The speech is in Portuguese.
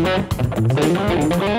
Música